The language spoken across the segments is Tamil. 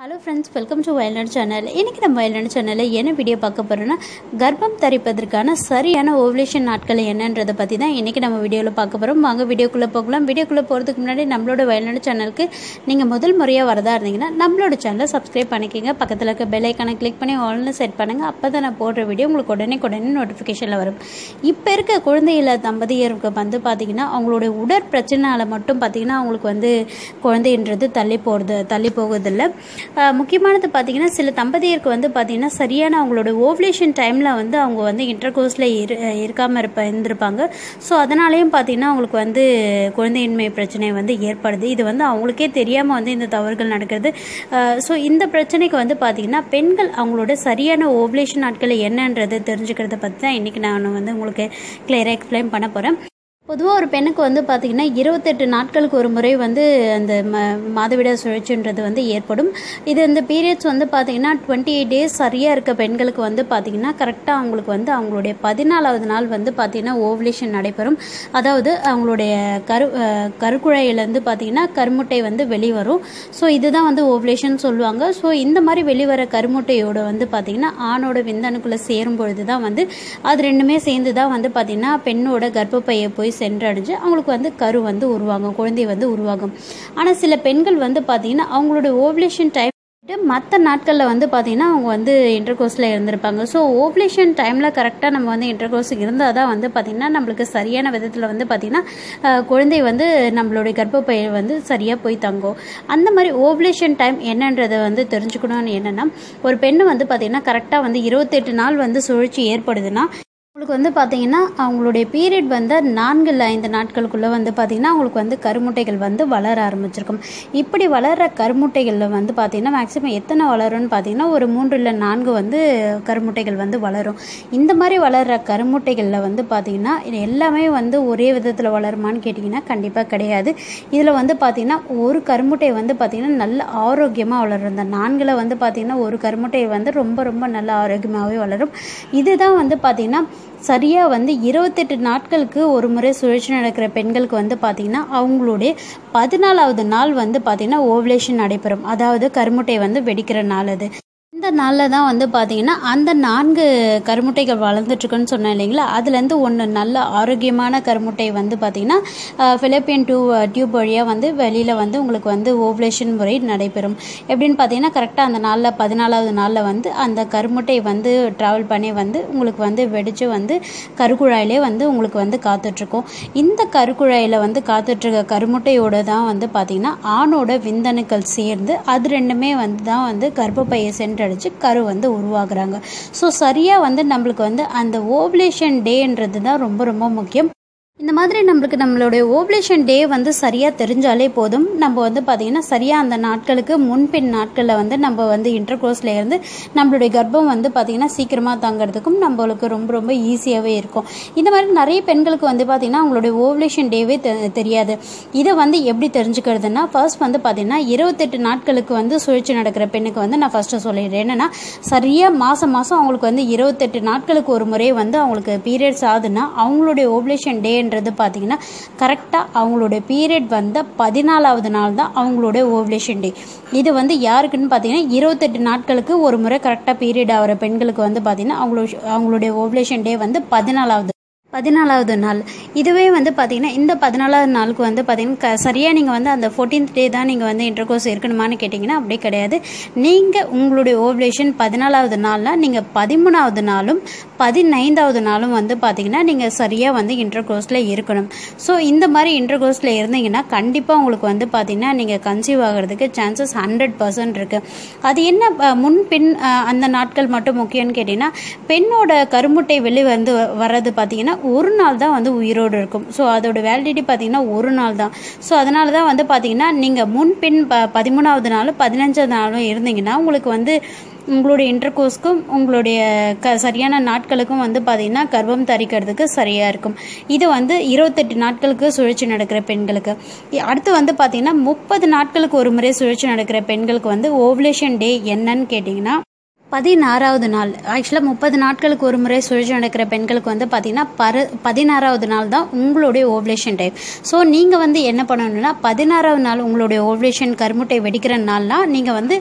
Hello friends welcome to Vayalnadu channel இன்றைக்கி நம்ம வயல்நாடு சேனலில் என்ன வீடியோ பார்க்க போகிறோன்னா கர்ப்பம் தரிப்பதற்கான சரியான ஓவலேஷன் நாட்கள் என்னன்றதை பற்றி தான் இன்றைக்கி நம்ம வீடியோவில் பார்க்க போகிறோம் வாங்க வீடியோக்குள்ளே போகலாம். வீடியோக்குள்ளே போகிறதுக்கு முன்னாடி நம்மளோட வயல்நாடு சேனலுக்கு நீங்கள் முதல் முறையாக வரதா இருந்தீங்கன்னா நம்மளோட சேனலை சப்ஸ்கிரைப் பண்ணிக்கோங்க. பக்கத்தில் இருக்க பெல்லைக்கானை கிளிக் பண்ணி ஆன்லைன் செட் பண்ணுங்கள் அப்போ தான் நான் போடுற வீடியோ உங்களுக்கு உடனே உடனே நோட்டிஃபிகேஷனில் வரும். இப்போ இருக்க குழந்தை தம்பதியருக்கு வந்து பார்த்திங்கன்னா அவங்களுடைய உடற் பிரச்சனையால் மட்டும் பார்த்திங்கன்னா அவங்களுக்கு வந்து குழந்தைன்றது தள்ளி போகிறது தள்ளி போகிறதில்ல முக்கியமானது பார்த்தீங்கன்னா சில தம்பதியருக்கு வந்து பார்த்தீங்கன்னா சரியான அவங்களோட ஓவலேஷன் டைமில் வந்து அவங்க வந்து இன்டர் கோர்ஸில் இரு இருக்காமல் இருப்ப இருந்திருப்பாங்க. ஸோ அதனாலேயும் பார்த்தீங்கன்னா அவங்களுக்கு வந்து குழந்தையின்மை பிரச்சனை வந்து ஏற்படுது. இது வந்து அவங்களுக்கே தெரியாமல் வந்து இந்த தவறுகள் நடக்கிறது. ஸோ இந்த பிரச்சனைக்கு வந்து பார்த்தீங்கன்னா பெண்கள் அவங்களோட சரியான ஓவலேஷன் நாட்கள் என்னன்றது தெரிஞ்சுக்கிறத பற்றி தான் இன்றைக்கி நான் வந்து உங்களுக்கு கிளியராக எக்ஸ்பிளைன் பண்ண போகிறேன் பொதுவாக ஒரு பெண்ணுக்கு வந்து பார்த்திங்கன்னா இருபத்தெட்டு நாட்களுக்கு ஒரு முறை வந்து அந்த ம மாதவிட சுழற்சின்றது வந்து ஏற்படும். இது இந்த பீரியட்ஸ் வந்து பார்த்திங்கன்னா டுவெண்ட்டி எயிட் டேஸ் சரியாக இருக்க பெண்களுக்கு வந்து பார்த்திங்கன்னா கரெக்டாக அவங்களுக்கு வந்து அவங்களுடைய பதினாலாவது நாள் வந்து பார்த்திங்கன்னா ஓவலேஷன் நடைபெறும். அதாவது அவங்களுடைய கரு கருக்குழையிலேருந்து கருக்குழாயிலேருந்து பார்த்திங்கன்னா கருமுட்டை வந்து வெளிவரும். ஸோ இதுதான் வந்து ஓவலேஷன் சொல்லுவாங்க. ஸோ இந்த மாதிரி வெளிவர கருமுட்டையோட வந்து பார்த்திங்கன்னா ஆணோட விந்தணுக்குள்ளே சேரும் பொழுது தான் வந்து அது ரெண்டுமே சேர்ந்து தான் வந்து பார்த்திங்கன்னா பெண்ணோட கர்ப்பப்பையை போய் சென்றடைஞ்சு அவங்களுக்கு வந்து கரு வந்து உருவாகும் குழந்தை வந்து உருவாகும். ஆனால் சில பெண்கள் வந்து பார்த்திங்கன்னா அவங்களோட ஓவலேஷன் டைம் மற்ற நாட்களில் வந்து பார்த்திங்கன்னா அவங்க வந்து இன்டர்கோர்ஸில் இருந்திருப்பாங்க. ஸோ ஓப்லேஷன் டைமில் கரெக்டாக நம்ம வந்து இன்டர்கோர்ஸ் இருந்தால் தான் வந்து பார்த்திங்கன்னா நம்மளுக்கு சரியான விதத்தில் வந்து பார்த்திங்கன்னா குழந்தை வந்து நம்மளுடைய கர்ப்பப்பை வந்து சரியாக போய் தங்கும். அந்த மாதிரி ஓவலேஷன் டைம் என்னன்றதை வந்து தெரிஞ்சுக்கணும்னு என்னென்னா ஒரு பெண்ணு வந்து பார்த்திங்கன்னா கரெக்டாக வந்து இருபத்தெட்டு நாள் வந்து சுழற்சி ஏற்படுதுன்னா அவங்களுக்கு வந்து பார்த்திங்கன்னா அவங்களுடைய பீரியட் வந்து நான்கு இல்லை ஐந்து நாட்களுக்குள்ளே வந்து பார்த்திங்கன்னா அவங்களுக்கு வந்து கருமுட்டைகள் வந்து வளர ஆரம்பிச்சிருக்கும். இப்படி வளர்கிற கருமுட்டைகளில் வந்து பார்த்திங்கன்னா மேக்ஸிமம் எத்தனை வளரும்னு பார்த்தீங்கன்னா ஒரு மூன்று இல்லை நான்கு வந்து கருமுட்டைகள் வந்து வளரும். இந்த மாதிரி வளர்கிற கருமுட்டைகளில் வந்து பார்த்திங்கன்னா எல்லாமே வந்து ஒரே விதத்தில் வளருமான்னு கேட்டிங்கன்னா கண்டிப்பாக கிடையாது. இதில் வந்து பார்த்திங்கன்னா ஒரு கருமுட்டை வந்து பார்த்திங்கன்னா நல்ல ஆரோக்கியமாக வளரும். இந்த நான்கில் வந்து பார்த்திங்கன்னா ஒரு கருமுட்டை வந்து ரொம்ப ரொம்ப நல்ல ஆரோக்கியமாகவே வளரும். இதுதான் வந்து பார்த்திங்கன்னா சரியாக வந்து இருபத்தெட்டு நாட்களுக்கு ஒரு முறை சுழற்சி நடக்கிற பெண்களுக்கு வந்து பார்த்திங்கன்னா அவங்களுடைய பதினாலாவது நாள் வந்து பார்த்திங்கன்னா ஓவலேஷன் நடைபெறும். அதாவது கருமுட்டை வந்து வெடிக்கிற நாள் அது. இந்த நாளில் தான் வந்து பார்த்தீங்கன்னா அந்த நான்கு கருமுட்டைகள் வளர்ந்துட்டுருக்குன்னு சொன்னேன் இல்லைங்களா? அதுலேருந்து ஒன்று நல்ல ஆரோக்கியமான கருமுட்டை வந்து பார்த்திங்கன்னா ஃபிலிப்பியன் டியூ டியூப் வழியாக வந்து வெளியில் வந்து உங்களுக்கு வந்து ஓவலேஷன் முறை நடைபெறும். எப்படின்னு பார்த்தீங்கன்னா கரெக்டாக அந்த நாளில் பதினாலாவது நாளில் வந்து அந்த கருமுட்டை வந்து ட்ராவல் பண்ணி வந்து உங்களுக்கு வந்து வெடித்து வந்து கருக்குழாயிலே வந்து உங்களுக்கு வந்து காத்துட்ருக்கும் இந்த கருக்குழாயில் வந்து காத்துட்ருக்க கருமுட்டையோட தான் வந்து பார்த்திங்கன்னா ஆணோட விந்தணுக்கள் சேர்ந்து அது ரெண்டுமே வந்து தான் வந்து கர்ப்பப்பையை அடித்து கரு வந்து உருவாகுறாங்க ஸோ சரியாக வந்து நம்மளுக்கு வந்து அந்த ஓவலேஷன் டேன்றது தான் ரொம்ப ரொம்ப முக்கியம். இந்த மாதிரி நம்மளுக்கு நம்மளுடைய ஓவலேஷன் டே வந்து சரியாக தெரிஞ்சாலே போதும். நம்ம வந்து பார்த்திங்கன்னா சரியாக அந்த நாட்களுக்கு முன்பின் நாட்களில் வந்து நம்ம வந்து இன்டர் கோர்ஸில் இருந்து நம்மளுடைய கர்ப்பம் வந்து பார்த்திங்கன்னா சீக்கிரமாக தங்குறதுக்கும் நம்மளுக்கு ரொம்ப ரொம்ப ஈஸியாகவே இருக்கும். இந்த மாதிரி நிறைய பெண்களுக்கு வந்து பார்த்திங்கன்னா அவங்களுடைய ஓவலேஷன் டேவே தெ- தெரியாது. இதை வந்து எப்படி தெரிஞ்சுக்கிறதுனா ஃபர்ஸ்ட் வந்து பார்த்திங்கன்னா இருபத்தெட்டு நாட்களுக்கு வந்து சுழற்சி நடக்கிற பெண்ணுக்கு வந்து நான் ஃபஸ்ட்டு சொல்லிடுறேன். என்னென்னா சரியாக மாதம் மாதம் அவங்களுக்கு வந்து இருபத்தெட்டு நாட்களுக்கு ஒரு முறை வந்து அவங்களுக்கு பீரியட்ஸ் ஆகுதுன்னா அவங்களுடைய ஓவலேஷன் அப்படின்றது பார்த்தீங்கன்னா கரெக்டாக அவங்களுடைய பீரியட் வந்த பதினாலாவது நாள் தான் அவங்களுடைய ஓவலேஷன் டே இது வந்து யாருக்குன்னு பார்த்தீங்கன்னா இருபத்தெட்டு நாட்களுக்கு ஒரு முறை கரெக்டாக பீரியட் ஆகிற பெண்களுக்கு வந்து பார்த்தீங்கன்னா அவங்களோட அவங்களுடைய ஓவலேஷன் டே வந்து பதினாலாவது பதினாலாவது நாள். இதுவே வந்து பார்த்திங்கன்னா இந்த பதினாலாவது நாளுக்கு வந்து பார்த்திங்கன்னா க சரியாக நீங்கள் வந்து அந்த ஃபோர்டீன்த் டே தான் நீங்கள் வந்து இன்டர் கோர்ஸ் இருக்கணுமான்னு கேட்டிங்கன்னா அப்படி கிடையாது. நீங்கள் உங்களுடைய ஓவலேஷன் பதினாலாவது நாள்னால் நீங்கள் பதிமூணாவது நாளும் பதினைந்தாவது நாளும் வந்து பார்த்தீங்கன்னா நீங்கள் சரியாக வந்து இன்டர் கோர்ஸில் இருக்கணும். ஸோ இந்த மாதிரி இன்டர் கோர்ஸில் இருந்தீங்கன்னா கண்டிப்பாக உங்களுக்கு வந்து பார்த்திங்கன்னா நீங்கள் கன்சீவ் ஆகிறதுக்கு சான்சஸ் ஹண்ட்ரட் பர்சன்ட் இருக்குது அது என்ன முன் பெண் அந்த நாட்கள் மட்டும் முக்கியம்னு கேட்டிங்கன்னா பெண்ணோட கருமுட்டை வெளி வந்து வர்றது பார்த்தீங்கன்னா ஒரு நாள் தான் வந்து உயிரோடு இருக்கும். ஸோ அதோட வேலிடிட்டி பார்த்தீங்கன்னா ஒரு நாள் தான். ஸோ அதனால தான் வந்து பார்த்தீங்கன்னா நீங்கள் முன்பின் ப பதிமூணாவது நாளும் பதினஞ்சாவது நாளும் இருந்தீங்கன்னா உங்களுக்கு வந்து உங்களுடைய இன்டர்கோர்ஸ்க்கும் உங்களுடைய க சரியான நாட்களுக்கும் வந்து பார்த்திங்கன்னா கர்ப்பம் தரிக்கிறதுக்கு சரியாக இருக்கும். இது வந்து இருபத்தெட்டு நாட்களுக்கு சுழற்சி நடக்கிற பெண்களுக்கு. அடுத்து வந்து பார்த்திங்கன்னா முப்பது நாட்களுக்கு ஒரு முறை சுழற்சி நடக்கிற பெண்களுக்கு வந்து ஓவலேஷன் டே என்னன்னு கேட்டிங்கன்னா பதினாறாவது நாள். ஆக்சுவலாக முப்பது நாட்களுக்கு ஒரு முறை சுழற்சி நடக்கிற பெண்களுக்கு வந்து பார்த்தீங்கன்னா பரு பதினாறாவது நாள் தான் உங்களுடைய ஓவலேஷன் டைம் ஸோ நீங்கள் வந்து என்ன பண்ணணும்னா பதினாறாவது நாள் உங்களுடைய ஓவலேஷன் கருமுட்டை வெடிக்கிற நாள்னால் நீங்கள் வந்து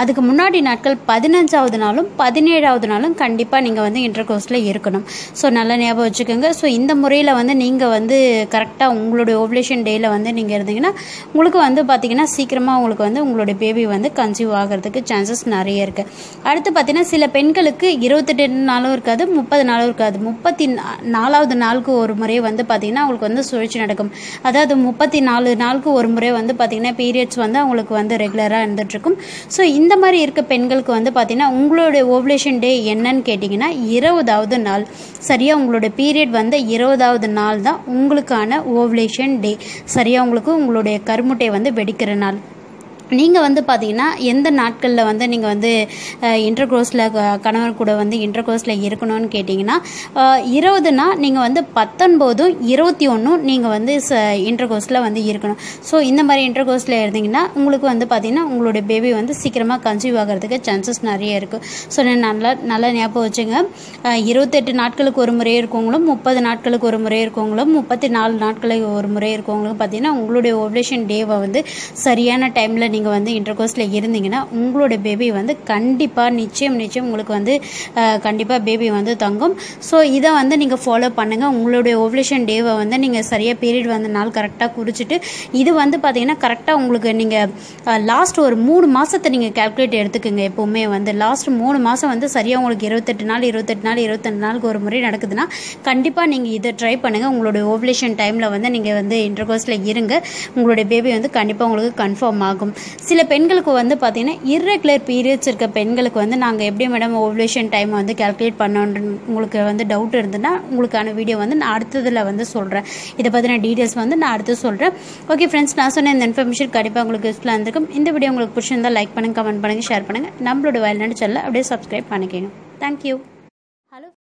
அதுக்கு முன்னாடி நாட்கள் பதினஞ்சாவது நாளும் பதினேழாவது நாளும் கண்டிப்பாக நீங்கள் வந்து இன்டர் கோர்ஸில் இருக்கணும். ஸோ நல்லா ஞாபகம் வச்சுக்கோங்க. ஸோ இந்த முறையில் வந்து நீங்கள் வந்து கரெக்டாக உங்களுடைய ஓவலேஷன் டேயில் வந்து நீங்கள் இருந்தீங்கன்னா உங்களுக்கு வந்து பார்த்தீங்கன்னா சீக்கிரமாக உங்களுக்கு வந்து உங்களுடைய பேபி வந்து கன்சீவ் ஆகிறதுக்கு சான்சஸ் நிறைய இருக்குது அடுத்து பார்த்தீங்கன்னா சில பெண்களுக்கு இருபத்தெட்டு நாளும் இருக்காது முப்பது நாளும் இருக்காது. முப்பத்தி நா- நாலாவது நாளுக்கு ஒரு முறை வந்து பார்த்தீங்கன்னா அவங்களுக்கு வந்து சுழற்சி நடக்கும். அதாவது முப்பத்தி நாலு நாளுக்கு ஒரு முறை வந்து பார்த்தீங்கன்னா பீரியட்ஸ் வந்து அவங்களுக்கு வந்து ரெகுலராக இருந்துகிட்ருக்கும் ஸோ இந்த மாதிரி இருக்க பெண்களுக்கு வந்து பார்த்தீங்கன்னா உங்களுடைய ஓவலேஷன் டே என்னன்னு கேட்டிங்கன்னா இருபதாவது நாள். சரியாக உங்களுடைய பீரியட் வந்து இருபதாவது நாள் தான் உங்களுக்கான ஓவலேஷன் டே சரியாக உங்களுக்கு உங்களுடைய கருமுட்டை வந்து வெடிக்கிற நாள். நீங்கள் வந்து பார்த்தீங்கன்னா எந்த நாட்களில் வந்து நீங்கள் வந்து இன்டர் கோர்ஸில் கணவர் கூட வந்து இன்டர் கோர்ஸில் இருக்கணும்னு கேட்டிங்கன்னா இருபதுனா நீங்கள் வந்து பத்தொன்பதும் இருபத்தி ஒன்றும் நீங்கள் வந்து ச இன்டர் கோர்ஸில் வந்து இருக்கணும். ஸோ இந்த மாதிரி இன்டர் கோர்ஸில் இருந்தீங்கன்னா உங்களுக்கு வந்து பார்த்தீங்கன்னா உங்களுடைய பேபி வந்து சீக்கிரமாக கன்சீவ் ஆகிறதுக்கு சான்சஸ் நிறைய இருக்குது ஸோ நல்லா நல்லா ஞாபகம் வச்சுங்க. இருபத்தெட்டு நாட்களுக்கு ஒரு முறை இருக்கவங்களும் முப்பது நாட்களுக்கு ஒரு முறை இருக்கவங்களும் முப்பத்தி நாலு நாட்களுக்கு ஒரு முறை இருக்கவங்களும் பார்த்தீங்கன்னா உங்களுடைய ஓவலேஷன் டேவை வந்து சரியான டைமில் நீங்கள் நீங்கள் வந்து இன்டர் கோர்ஸில் இருந்தீங்கன்னா உங்களோட பேபி வந்து கண்டிப்பாக நிச்சயம் நிச்சயம் உங்களுக்கு வந்து கண்டிப்பாக பேபி வந்து தங்கும். ஸோ இதை வந்து நீங்கள் ஃபாலோ பண்ணுங்கள் உங்களுடைய ஓவலேஷன் டேவை வந்து நீங்கள் சரியாக பீரியட் வந்த நாள் கரெக்டாக குறிச்சிட்டு இது வந்து பார்த்தீங்கன்னா கரெக்டாக உங்களுக்கு நீங்கள் லாஸ்ட் ஒரு மூணு மாதத்தை நீங்கள் கேல்குலேட் எடுத்துக்கோங்க எப்போவுமே வந்து. லாஸ்ட் மூணு மாதம் வந்து சரியாக உங்களுக்கு இருபத்தெட்டு நாள் இருபத்தெட்டு நாள் இருபத்தெட்டு நாளுக்கு ஒரு முறை நடக்குதுன்னா கண்டிப்பாக நீங்கள் இதை ட்ரை பண்ணுங்கள் உங்களுடைய ஓவலேஷன் டைமில் வந்து நீங்கள் வந்து இன்டர்கோர்ஸில் இருங்க. உங்களுடைய பேபி வந்து கண்டிப்பாக உங்களுக்கு கன்ஃபார்ம் ஆகும். சில பெண்களுக்கு வந்து பார்த்தீங்கன்னா இர்ரெகுலர் பீரியட்ஸ் இருக்க பெண்களுக்கு வந்து நாங்கள் எப்படி மேடம் ஓவலேஷன் டைம் வந்து கால்குலேட் பண்ணோன்னு உங்களுக்கு வந்து டவுட் இருந்ததுன்னா உங்களுக்கான வீடியோ வந்து நான் அடுத்ததில் வந்து சொல்கிறேன் இதை பற்றின டீட்டெயில்ஸ் வந்து நான் அடுத்து சொல்கிறேன் ஓகே ஃப்ரெண்ட்ஸ் நான் சொன்ன இந்த இன்ஃபர்மேஷன் கண்டிப்பாக உங்களுக்கு யூஸ்ஃபுல்லாக இருந்திருக்கும். இந்த வீடியோ உங்களுக்கு பிடிச்சிருந்தால் லைக் பண்ணுங்கள் கமெண்ட் பண்ணுங்கள் ஷேர் பண்ணுங்கள் நம்மளோட வயல்நாடு சேனலை அப்படியே சப்ஸ்கிரைப் பண்ணிக்கோங்க. தேங்க்யூ